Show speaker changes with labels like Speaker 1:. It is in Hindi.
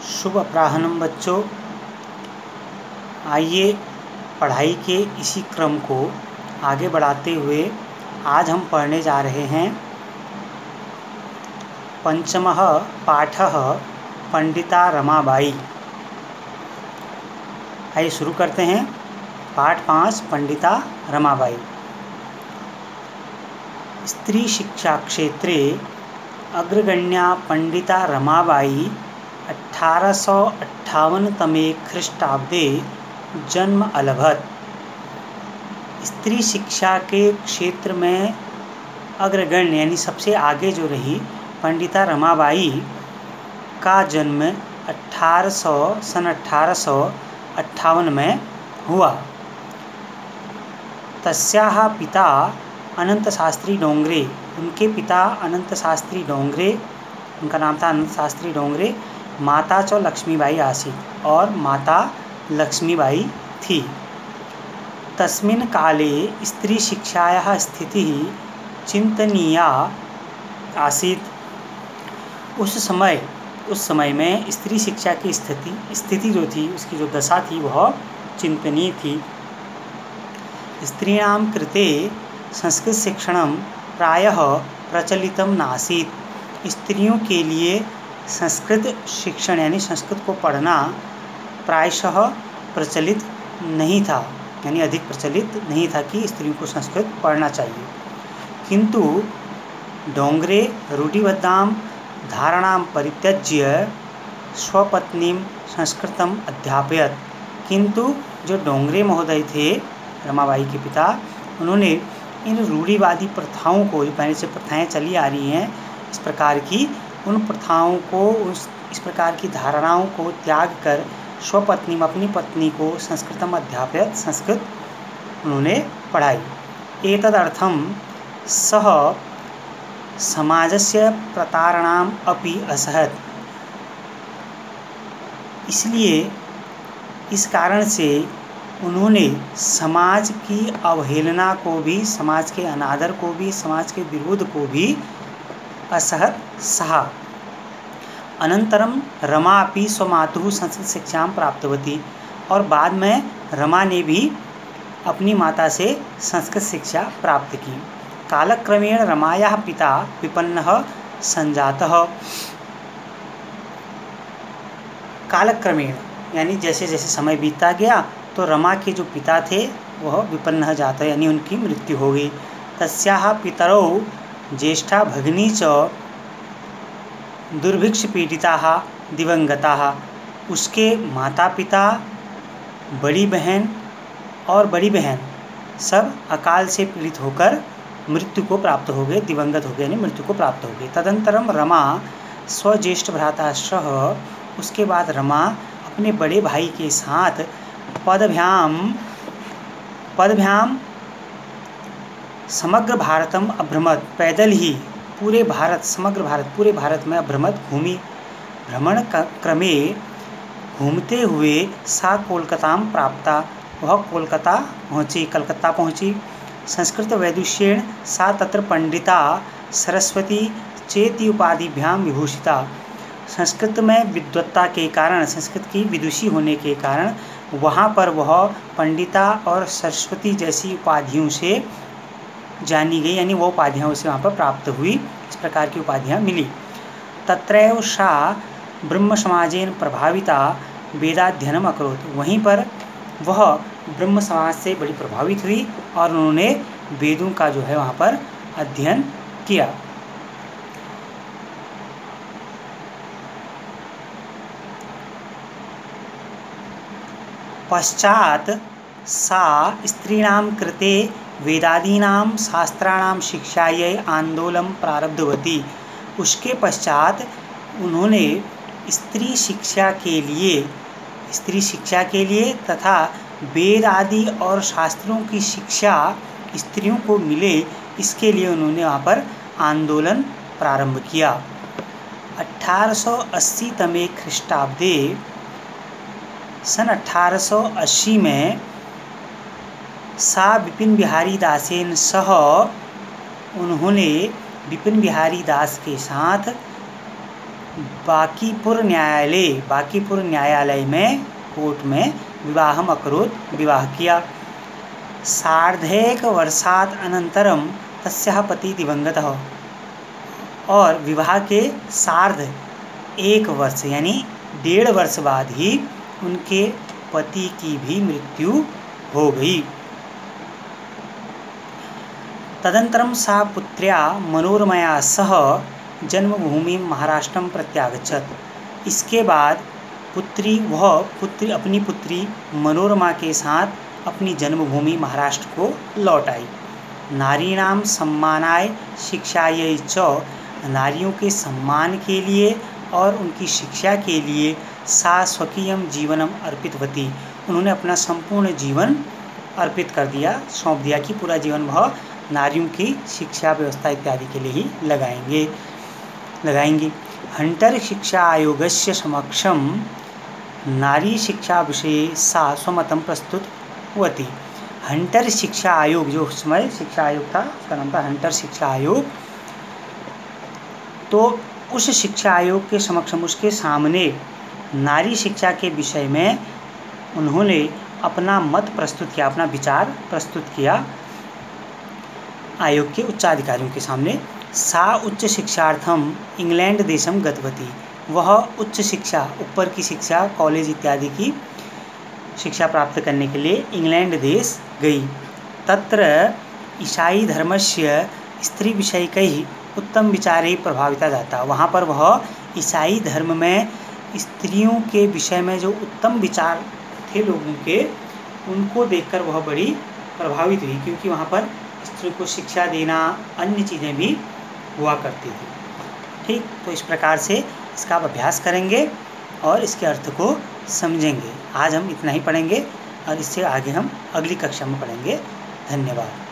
Speaker 1: शुभ अपराह्नम बच्चों। आइए पढ़ाई के इसी क्रम को आगे बढ़ाते हुए आज हम पढ़ने जा रहे हैं। पंचम पाठ पंडिता रमाबाई। आइए शुरू करते हैं। पाठ पाँच, पंडिता रमाबाई। स्त्री शिक्षा क्षेत्रे अग्रगण्या पंडिता रमाबाई अठारह तमे ख्रीष्टाब्दे जन्म अलभत। स्त्री शिक्षा के क्षेत्र में अग्रगण्य, यानी सबसे आगे जो रही, पंडिता रमाबाई का जन्म 1800 सन अठारह सौ अट्ठावन में हुआ। तस्याः पिता अनंत शास्त्री डोंगरे, उनके पिता अनंत शास्त्री डोंगरे, उनका नाम था अनंत शास्त्री डोंगरे माता च लक्ष्मीबाई आसीत् और माता लक्ष्मीबाई थी। तस्मिन् काले स्त्रीशिक्षायाः स्थितिः चिंतनीया आसीत्। उस समय उस समय में स्त्री शिक्षा की स्थिति स्थिति जो थी, उसकी जो दशा थी, वह चिंतनीय थी। स्त्रीणां कृते संस्कृत शिक्षण प्रायः प्रचलित नासीत्। स्त्रियों के लिए संस्कृत शिक्षण यानी संस्कृत को पढ़ना प्रायशः प्रचलित नहीं था, यानी अधिक प्रचलित नहीं था कि स्त्रियों को संस्कृत पढ़ना चाहिए। किंतु डोंगरे रूढ़िबद्धां धारणां परित्यज्य स्वपत्नी संस्कृतम अध्यापयत। किंतु जो डोंगरे महोदय थे, रमाबाई के पिता, उन्होंने इन रूढ़िवादी प्रथाओं को, जो पहले से प्रथाएँ चली आ रही हैं, इस प्रकार की उन प्रथाओं को, उस, इस प्रकार की धारणाओं को त्याग कर स्वपत्नी अपनी पत्नी को संस्कृतम अध्यापयत संस्कृत उन्होंने पढ़ाई। एतदर्थम सह समाजस्य प्रतारणाम अपि असहत। इसलिए इस कारण से उन्होंने समाज की अवहेलना को भी, समाज के अनादर को भी, समाज के विरोध को भी असहत सहा। अनंतरम रमा अपनी स्वमातु संस्कृत शिक्षा प्राप्तवती और बाद में रमा ने भी अपनी माता से संस्कृत शिक्षा प्राप्त की। कालक्रमेण रमाया पिता विपन्न संजात। कालक्रमेण, यानी जैसे जैसे समय बीतता गया तो रमा के जो पिता थे, वह विपन्न जाता, यानी उनकी मृत्यु हो गई। तस्या पितरौ ज्येष्ठा भगिनी च दुर्भिक्ष पीड़िता दिवंगता, उसके माता पिता बड़ी बहन और बड़ी बहन सब अकाल से पीड़ित होकर मृत्यु को प्राप्त हो गए, दिवंगत हो गए, यानी मृत्यु को प्राप्त हो गए। तदंतरम रमा स्वज्येष्ठ भ्राता सह उसके बाद रमा अपने बड़े भाई के साथ पदभ्याम पदभ्याम समग्र भारतम अभ्रमत पैदल ही पूरे भारत, समग्र भारत, पूरे भारत में अभ्रमत घूमी। भ्रमण क्रमे घूमते हुए सा कोलकाता प्राप्ता। वह कोलकाता पहुँची, कलकत्ता पहुँची। संस्कृत वैदुष्येण सा तत्र पंडिता सरस्वती चेती उपाधिभ्याम विभूषिता। संस्कृत में विद्वत्ता के कारण, संस्कृत की विदुषी होने के कारण, वहाँ पर वह पंडिता और सरस्वती जैसी उपाधियों से जानी गई, यानी वो उपाधियाँ उसे वहाँ पर प्राप्त हुई, इस प्रकार की उपाधियाँ मिली। तत्रैव सा ब्रह्म समाजेन प्रभाविता वेदाध्ययनम अकरोत। वहीं पर वह ब्रह्म समाज से बड़ी प्रभावित हुई और उन्होंने वेदों का जो है वहाँ पर अध्ययन किया। पश्चात सा स्त्रीणां कृते वेदादीनां शास्त्राणां शिक्षायै आंदोलन प्रारब्धवती। उसके पश्चात उन्होंने स्त्री शिक्षा के लिए, स्त्री शिक्षा के लिए तथा वेद आदि और शास्त्रों की शिक्षा स्त्रियों को मिले, इसके लिए उन्होंने वहाँ पर आंदोलन प्रारंभ किया। 1880 तमे ख्रीष्टाब्दे, सन 1880 में सा विपिन बिहारी दासेन सह उन्होंने विपिन बिहारी दास के साथ बाकीपुर न्यायालय बाकीपुर न्यायालय में कोर्ट में विवाह अकरोत् विवाह किया। सार्धेक वर्षात अनंतरम तस्या पति दिवंगत हो और विवाह के सार्ध एक वर्ष यानी डेढ़ वर्ष बाद ही उनके पति की भी मृत्यु हो गई। तदनन्तरं सा पुत्र्या मनोरमया सह जन्मभूमि महाराष्ट्र प्रत्यागछत इसके बाद पुत्री, वह पुत्री, अपनी पुत्री मनोरमा के साथ अपनी जन्मभूमि महाराष्ट्र को लौट आई। नारीणाम सम्मानाय शिक्षाय च नारियों के सम्मान के लिए और उनकी शिक्षा के लिए सा स्वकीय जीवनम अर्पितवती। उन्होंने अपना संपूर्ण जीवन अर्पित कर दिया, सौंप दिया कि पूरा जीवन वह नारियों की शिक्षा व्यवस्था इत्यादि के लिए ही लगाएँगे। लगाएँगी। हंटर शिक्षा आयोग से समक्षम नारी शिक्षा विषय सा स्वमतम प्रस्तुत हुई हंटर शिक्षा आयोग जो समय शिक्षा आयोग था, उसका नाम था हंटर शिक्षा आयोग। तो उस शिक्षा आयोग के समक्षम उसके सामने नारी शिक्षा के विषय में उन्होंने अपना मत प्रस्तुत किया, अपना विचार प्रस्तुत किया। आयोग के उच्चाधिकारियों के सामने सा उच्च शिक्षार्थम इंग्लैंड देशम गतवती। वह उच्च शिक्षा, ऊपर की शिक्षा, कॉलेज इत्यादि की शिक्षा प्राप्त करने के लिए इंग्लैंड देश गई। तत्र ईसाई धर्म से स्त्री विषय कई उत्तम विचार ही प्रभाविता जाता। वहाँ पर वह ईसाई धर्म में स्त्रियों के विषय में जो उत्तम विचार थे लोगों के, उनको देखकर वह बड़ी प्रभावित हुई, क्योंकि वहाँ पर स्त्री को शिक्षा देना, अन्य चीज़ें भी हुआ करती थी। ठीक तो इस प्रकार से इसका आप अभ्यास करेंगे और इसके अर्थ को समझेंगे। आज हम इतना ही पढ़ेंगे और इससे आगे हम अगली कक्षा में पढ़ेंगे। धन्यवाद।